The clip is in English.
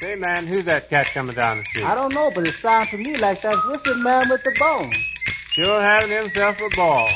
Say, man, who's that cat coming down the street? I don't know, but it sounds to me like that whipping man with the bone. Sure having himself a ball.